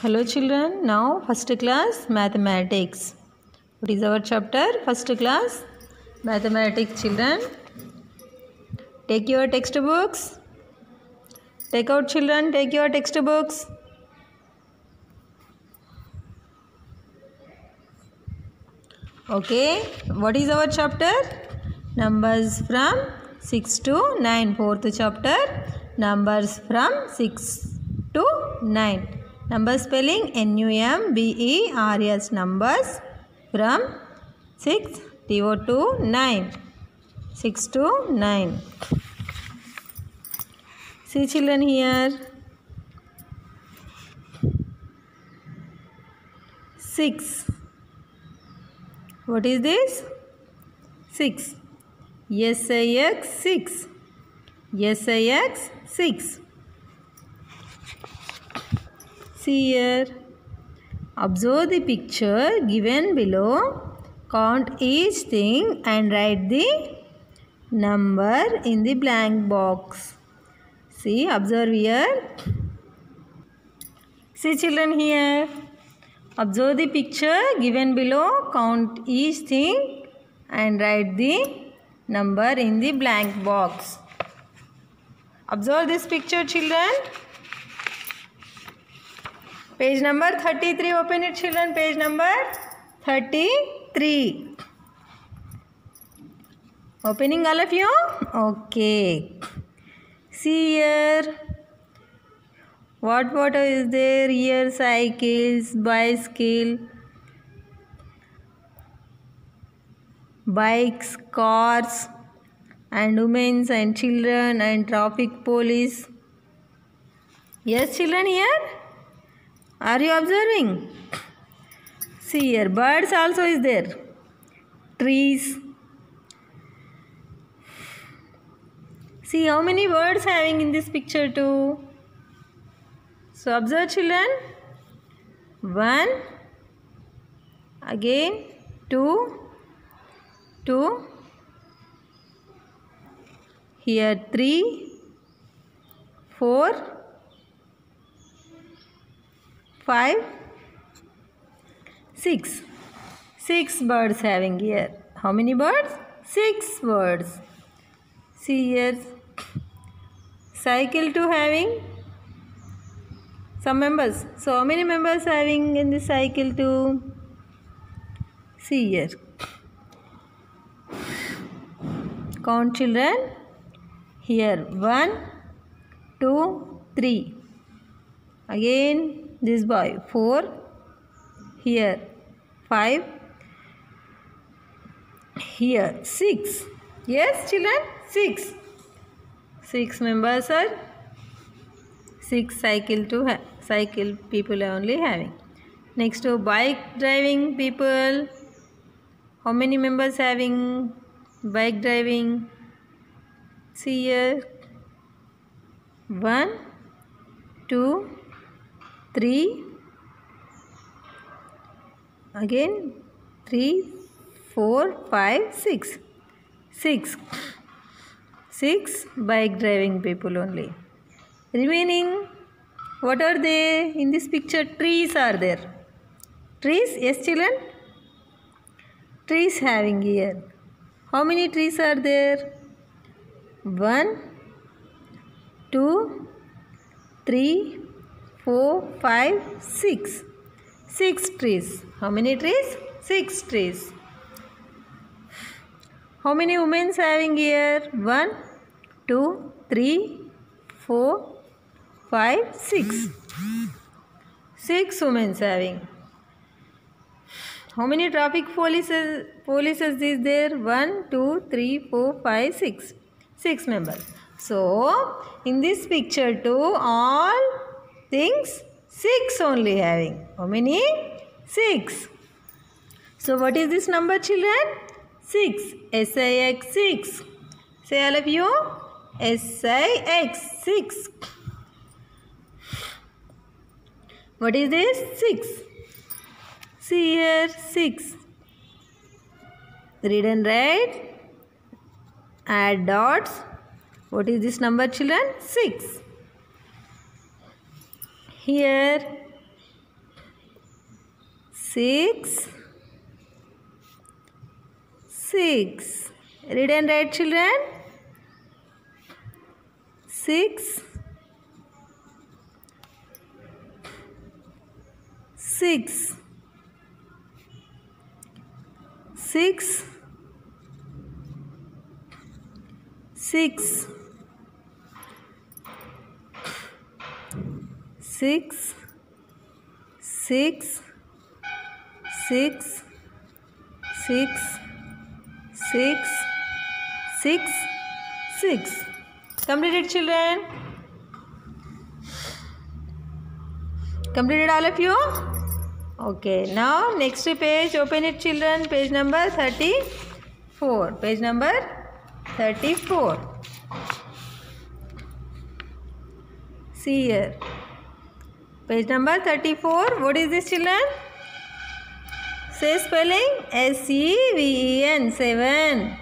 Hello children, now first class mathematics. What is our chapter? First class mathematics children. Take your textbooks. Take out children, take your textbooks. Okay, what is our chapter? Numbers from 6 to 9. Fourth chapter, numbers from 6 to 9. Number spelling N-U-M-B-E-R-S. Numbers from 6 T-O to 9. 6 to 9. See children here. 6. What is this? 6. S-I-X 6. S-I-X 6. Here. Observe the picture given below. Count each thing and write the number in the blank box. See, observe here. See children here. Observe the picture given below. Count each thing and write the number in the blank box. Observe this picture children. Page number thirty three open it children page number thirty three. Opening all of you okay see here what what is there here cycles bicycle bikes, cars, and women and children and traffic police. Yes, children, here? Are you observing? See here, birds also is there. Trees. See how many birds having in this picture too. So observe children. One. Again. Two. Two. Here three. Four. Five. Six. Six birds having here. How many birds? Six birds. See here. Cycle two having some members. So how many members having in the cycle two? see here. Count children. Here one, two, three. Again this boy four. Here five. Here six. Yes children six. Six members are six cycle to cycle people are only having. Next to bike driving people. How many members having bike driving? See here. One, two, three. Again three, four, five, six. Six. Six bike driving people only. Remaining, what are they? In this picture, trees are there. Trees, yes, children? Trees having here. How many trees are there? One, two, three, four, five, six. Six trees. How many trees? Six trees. How many women having here? One, two, three, four, five, six. Six women having. How many traffic polices polices is there? One, two, three, four, five, six. Six members. So in this picture too, all things six only having. How many? Six. So what is this number children? 6. S-I-X 6. Say all of you. S-I-X 6. What is this? 6. See here 6. Read and write. Add dots. What is this number children? 6 here. 6 6 read and write children. 6 6 6 6 six, six, six, six, six, six, six. Completed, children. Completed all of you? Okay. Now next page. Open it, children. Page number thirty-four. Page number thirty-four. See here. Page number 34. What is this children? Say spelling S-E-V-E-N 7.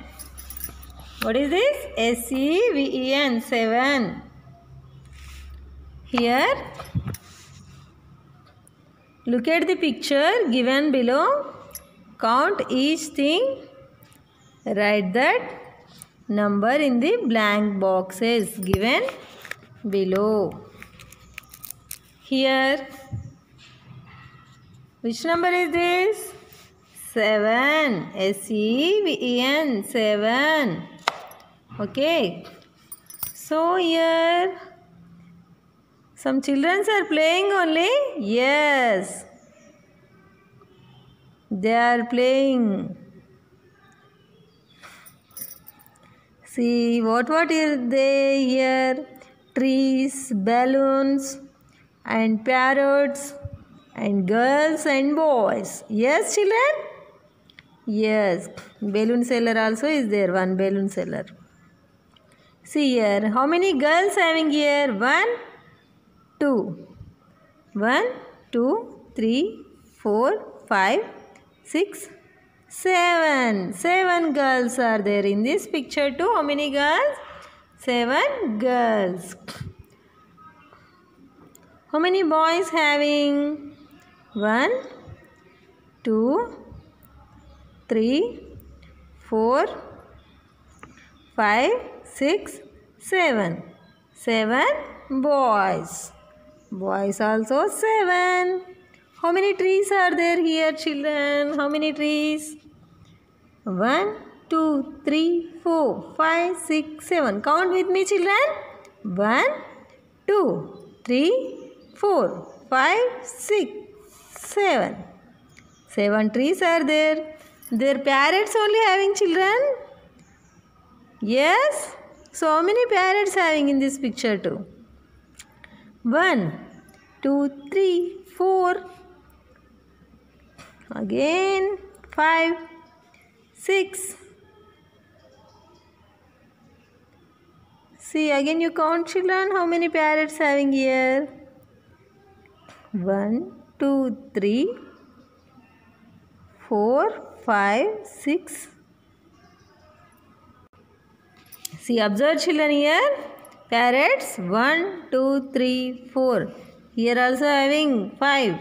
What is this? S-E-V-E-N 7. Here look at the picture given below. Count each thing. Write that number in the blank boxes given below. Here, which number is this? 7. S-E-V-E-N, 7. Okay. So, here, some children are playing only? Yes. They are playing. See, what what is they here? Trees, balloons, and parrots and girls and boys. Yes, children? Yes. Balloon seller also is there. One balloon seller. See here. How many girls having here? One, two. One, two, three, four, five, six, seven. Seven girls are there in this picture too. How many girls? Seven girls. How many boys having? One, two, three, four, five, six, seven. Seven boys. Boys also seven. How many trees are there here, children? How many trees? One, two, three, four, five, six, seven. Count with me, children. One, two, three, four, five, six, seven. Seven trees are there. Their parrots only having children? Yes. So many parrots having in this picture too? One, two, three, four. Again five, six. See again you count children how many parrots having here? One, two, three, four, five, six. See, observe children here. Parrots, one, two, three, four. Here also having five,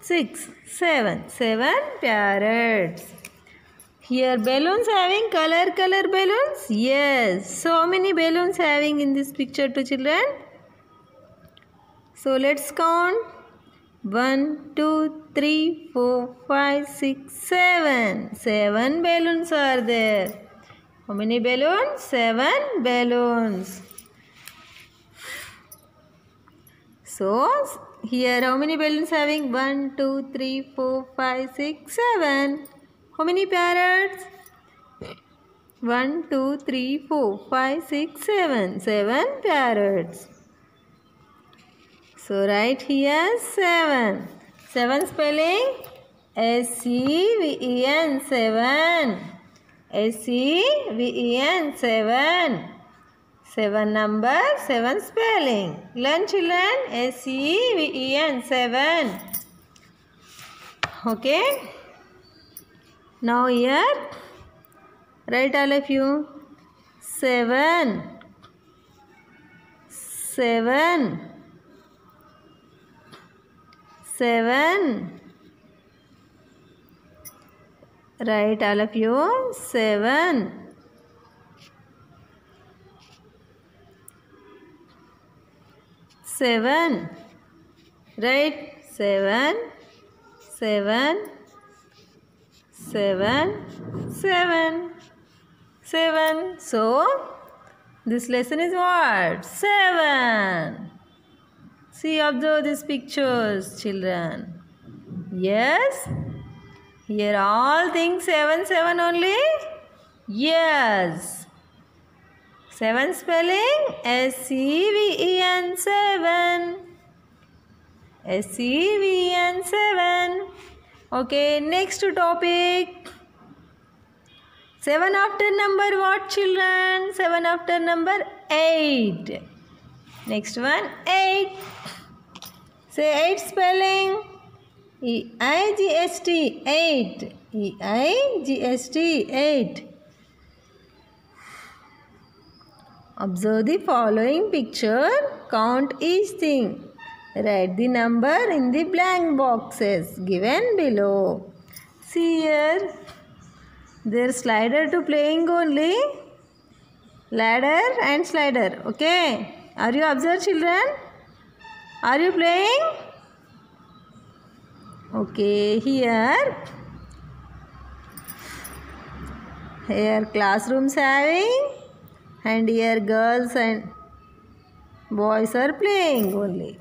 six, seven. Seven parrots. Here balloons having color, color balloons? Yes. So, many balloons having in this picture to children? So let's count. 1, 2, 3, 4, 5, 6, 7. 7 balloons are there. How many balloons? 7 balloons. So here how many balloons having? 1, 2, 3, 4, 5, 6, 7. How many parrots? 1, 2, 3, 4, 5, 6, 7. 7 parrots. So write here 7. 7 spelling S-E-V-E-N 7. S-E-V-E-N 7. 7 number 7 spelling. Learn children S-E-V-E-N 7. Okay. Now here write all of you 7 7 seven, Write all of you. Seven. Seven. Right? Seven. Seven. Seven. Seven. Seven. So, this lesson is what? Seven. See, observe these pictures, children. Yes? Here all things 7 7 only? Yes. 7 spelling S E V E N 7. S E V E N 7. Okay, next topic. 7 after number what children? 7 after number 8. Next one 8. Say 8 spelling. E I G S T 8. E I G S T 8. Observe the following picture. Count each thing. Write the number in the blank boxes given below. See here. There slider to playing only. Ladder and slider. Okay. Are you observe children? Are you playing? Okay. Here. Here classrooms having and here girls and boys are playing only.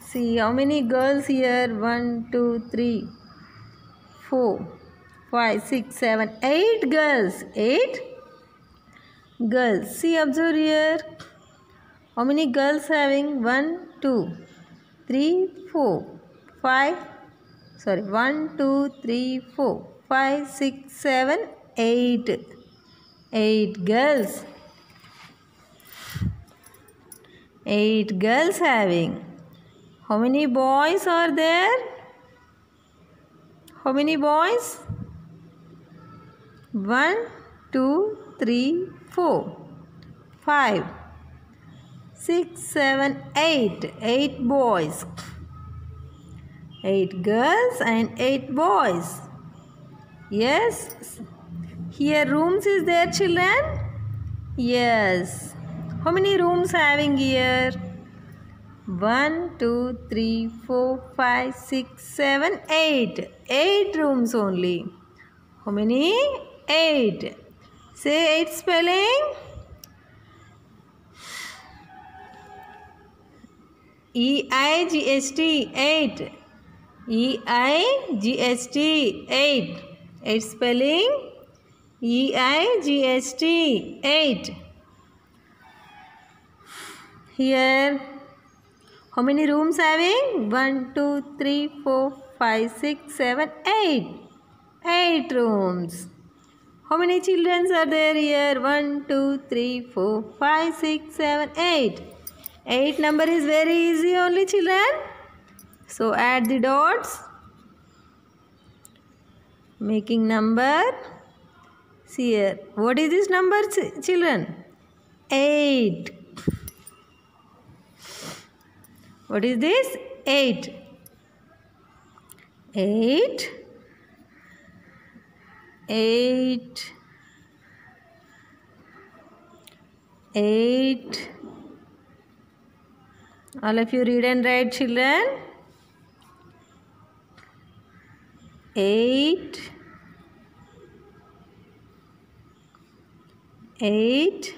See how many girls here? One, two, three, four, five, six, seven, eight girls. Eight girls. See, observe here. How many girls having? One, two, three, four, five. Sorry, one, two, three, four, five, six, seven, eight. 8 Eight girls. Eight girls having. How many boys are there? How many boys? One, two, three, four, five, six, seven, eight. Eight boys. Eight girls and eight boys. Yes. Here rooms is there children? Yes. How many rooms having here? 1, 2, 3, 4, 5, 6, 7, 8. 8 rooms only. How many? 8. Say 8 spelling. E I G S T 8. E I G S T 8. 8 spelling. E I G S T 8. Here, how many rooms having? 1, 2, 3, 4, 5, 6, 7, 8. 8 rooms. How many children are there here? 1, 2, 3, 4, 5, 6, 7, 8. 8 number is very easy only children. So add the dots. Making number. See here. What is this number children? 8. What is this? 8. 8. 8. 8. All of you read and write children. 8. 8.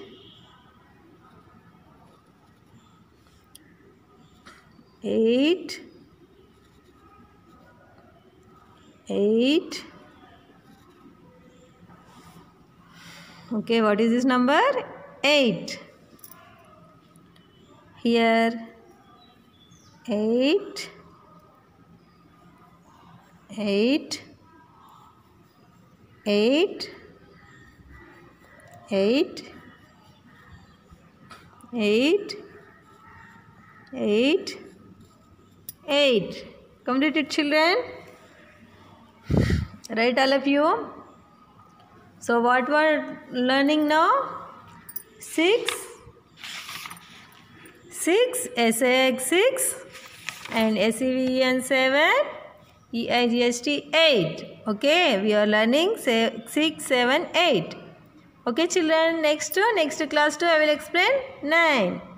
eight, eight. Okay, what is this number? Eight. Here, eight, eight, eight, eight, eight, eight. 8. Completed children? Right all of you? So what we are learning now? 6. 6. SAX 6 and SEVEN 7 E-I-G-H-T 8. Okay, we are learning 6, 7, 8. Okay children, next to next class 2 I will explain 9.